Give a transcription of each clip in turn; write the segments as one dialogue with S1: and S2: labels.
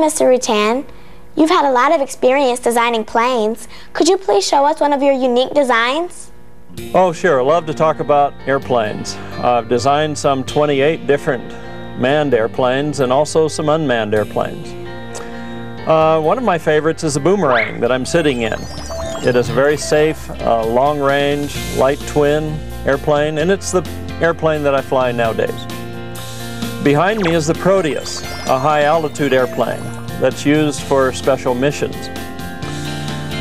S1: Mr. Rutan. You've had a lot of experience designing planes. Could you please show us one of your unique designs?
S2: Oh, sure. I love to talk about airplanes. I've designed some 28 different manned airplanes and also some unmanned airplanes. Uh, one of my favorites is the Boomerang that I'm sitting in. It is a very safe, uh, long-range, light twin airplane, and it's the airplane that I fly nowadays. Behind me is the Proteus, a high-altitude airplane that's used for special missions.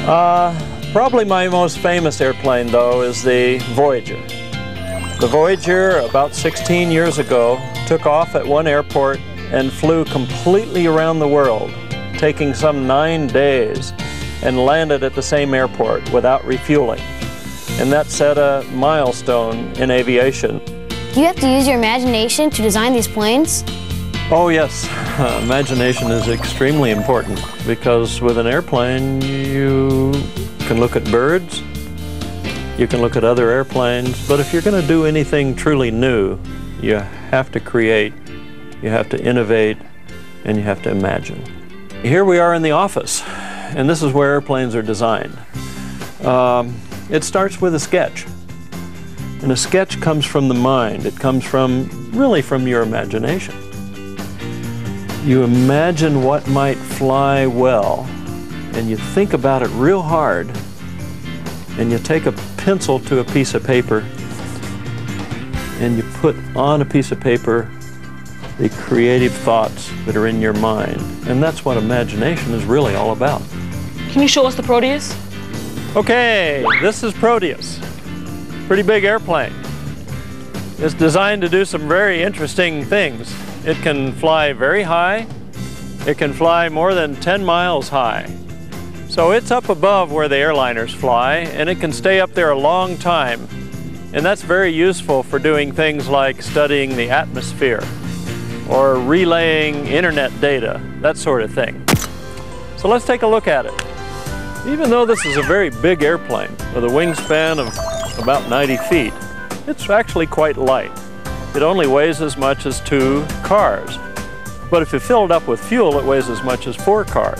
S2: Uh, probably my most famous airplane, though, is the Voyager. The Voyager, about 16 years ago, took off at one airport and flew completely around the world, taking some nine days, and landed at the same airport without refueling. And that set a milestone in aviation.
S3: You have to use your imagination to design these planes?
S2: Oh yes, uh, imagination is extremely important because with an airplane you can look at birds, you can look at other airplanes, but if you're going to do anything truly new, you have to create, you have to innovate, and you have to imagine. Here we are in the office, and this is where airplanes are designed. Um, it starts with a sketch. And a sketch comes from the mind. It comes from, really from your imagination. You imagine what might fly well, and you think about it real hard, and you take a pencil to a piece of paper, and you put on a piece of paper the creative thoughts that are in your mind. And that's what imagination is really all about.
S4: Can you show us the Proteus?
S2: Okay, this is Proteus. Pretty big airplane. It's designed to do some very interesting things. It can fly very high. It can fly more than 10 miles high. So it's up above where the airliners fly, and it can stay up there a long time. And that's very useful for doing things like studying the atmosphere or relaying internet data, that sort of thing. So let's take a look at it. Even though this is a very big airplane with a wingspan of about 90 feet, it's actually quite light. It only weighs as much as two cars. But if you fill it up with fuel, it weighs as much as four cars.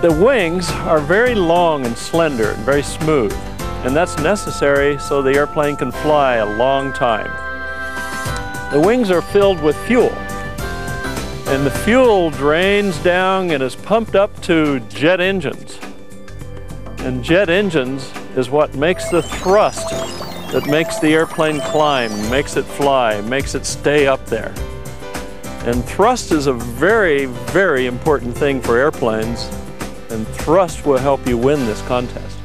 S2: The wings are very long and slender and very smooth, and that's necessary so the airplane can fly a long time. The wings are filled with fuel, and the fuel drains down and is pumped up to jet engines. And jet engines is what makes the thrust that makes the airplane climb, makes it fly, makes it stay up there. And thrust is a very, very important thing for airplanes, and thrust will help you win this contest.